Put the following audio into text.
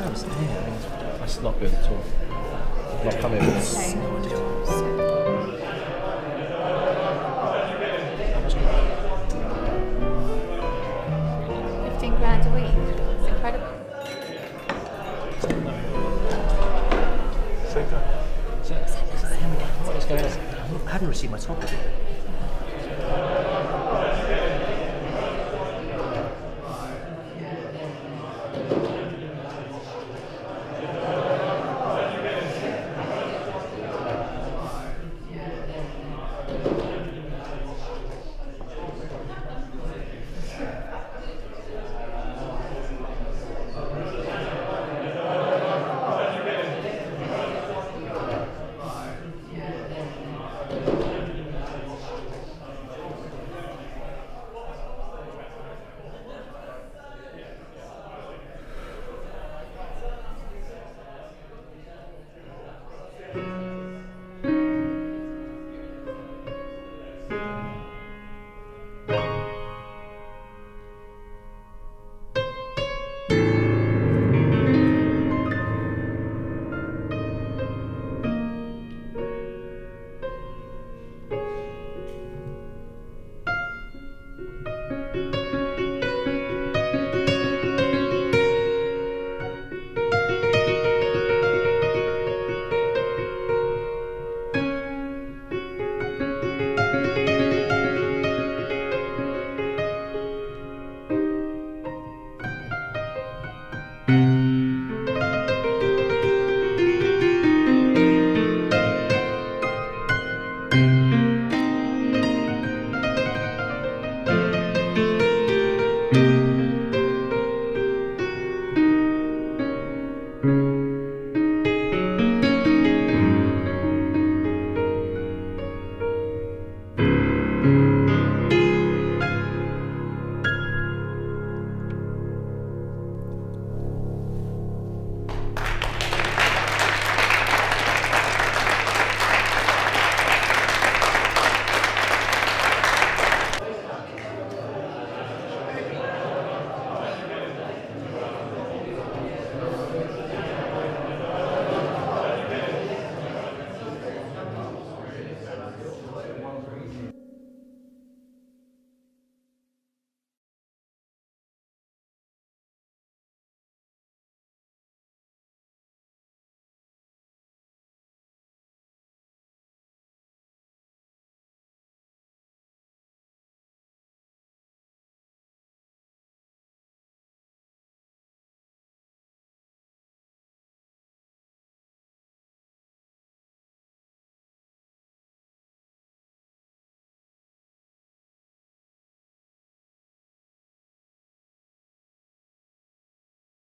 That's not good at all. Not coming. Okay. Fifteen grand a week. It's incredible. So good. Is that him again? What is going on? I haven't received my top of